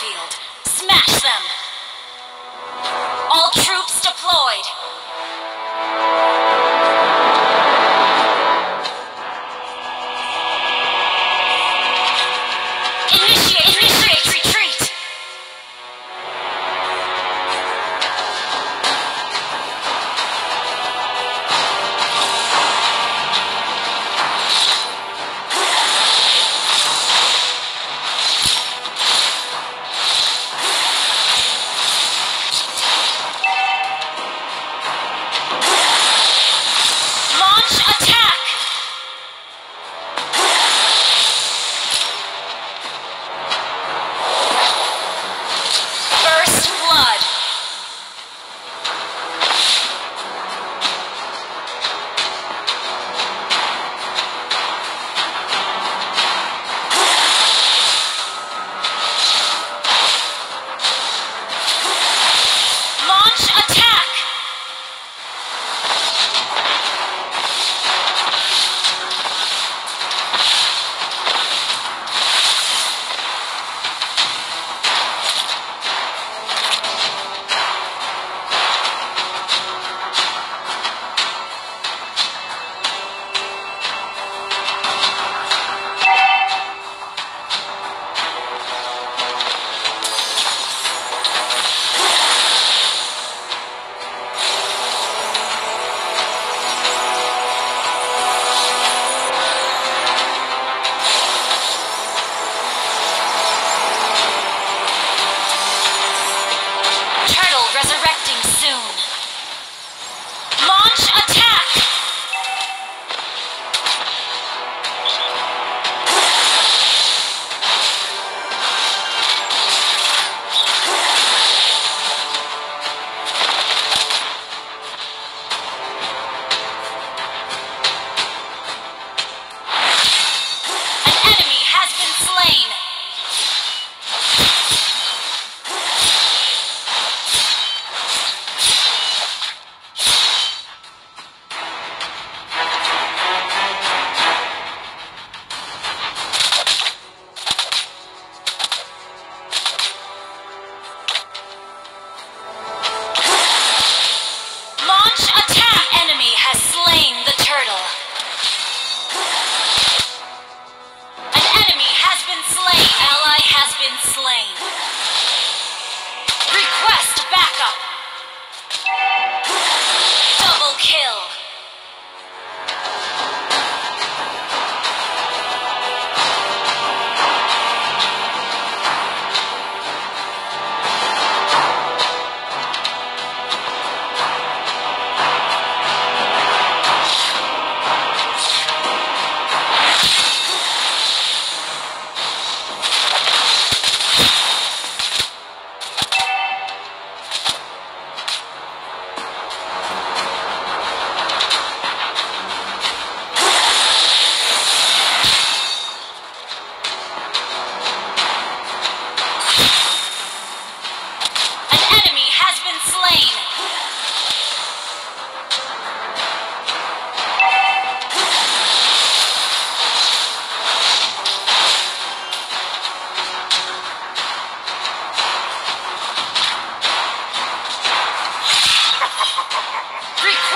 field. Request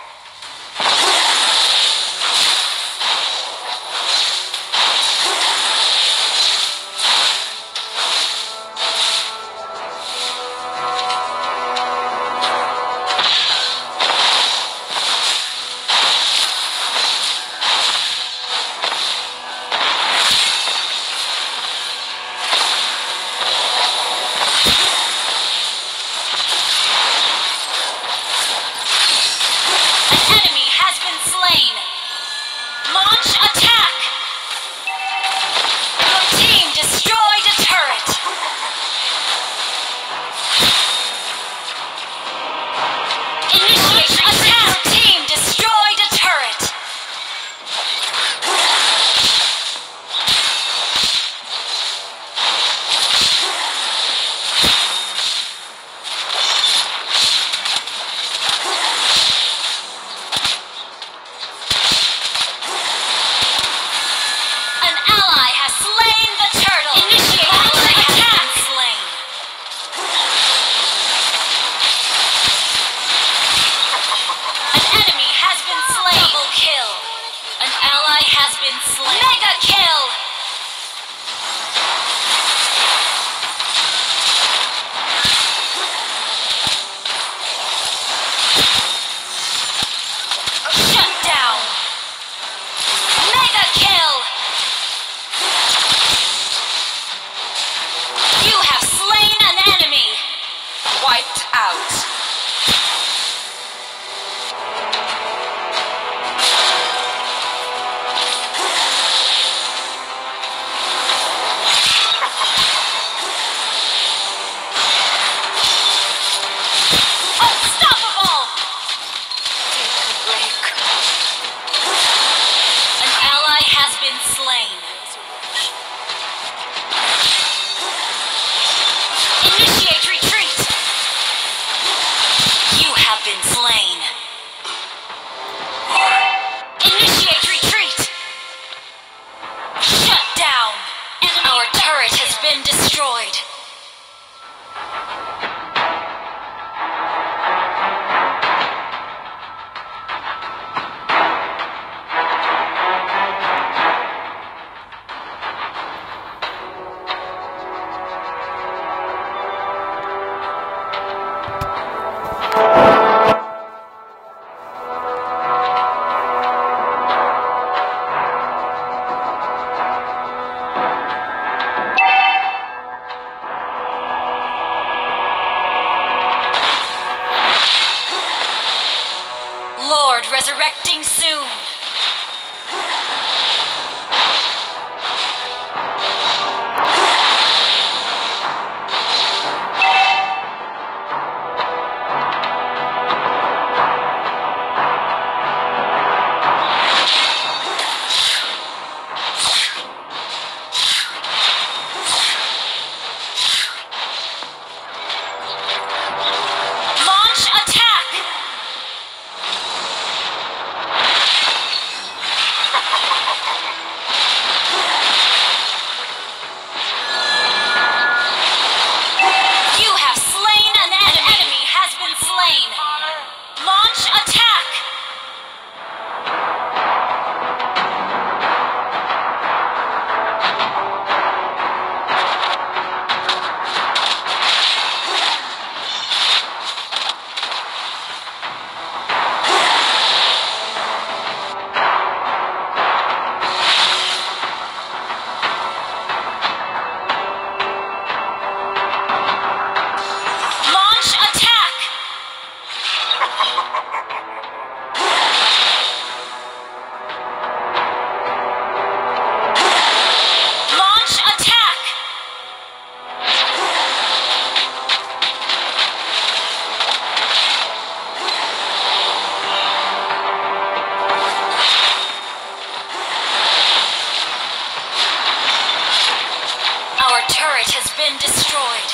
been destroyed.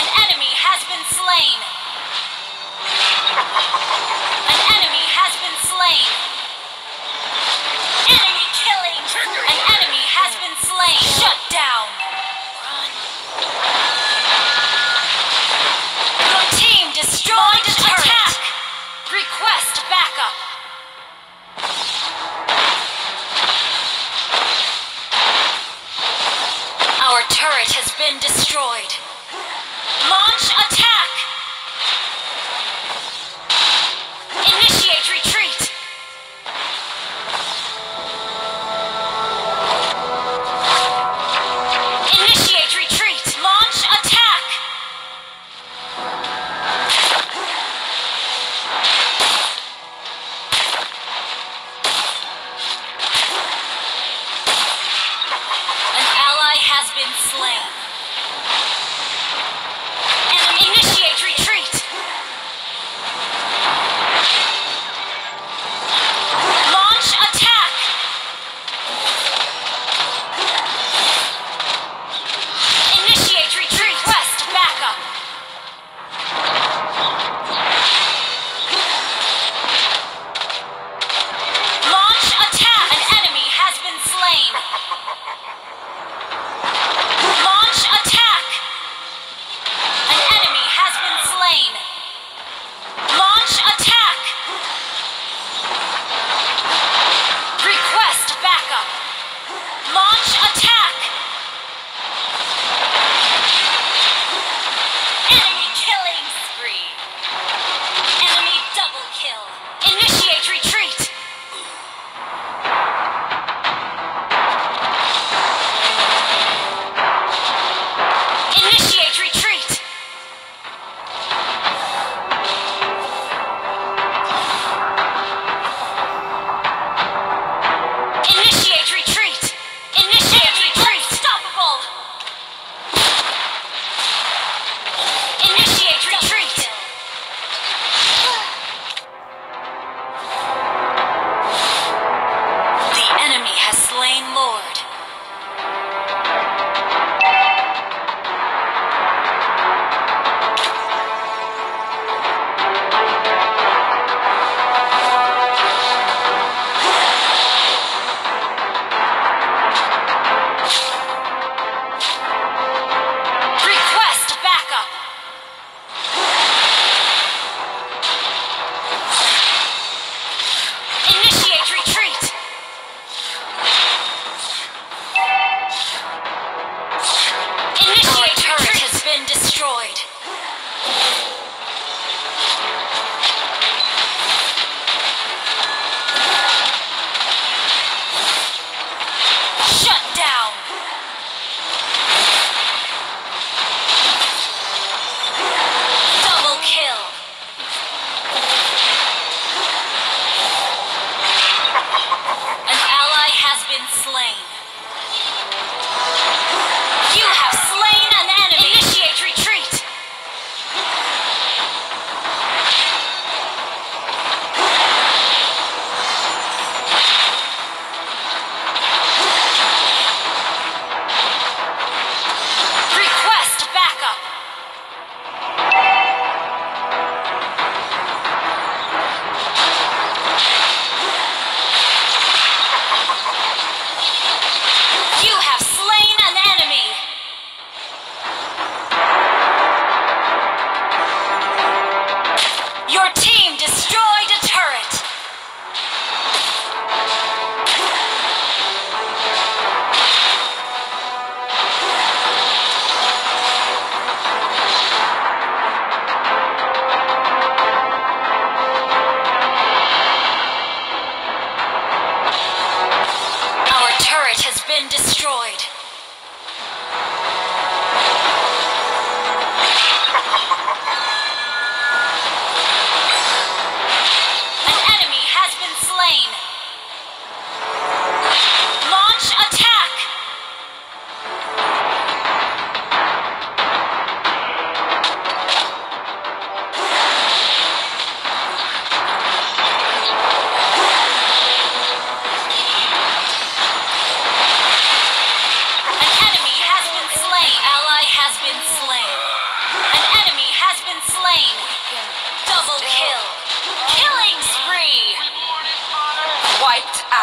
An enemy has been slain.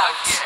Out.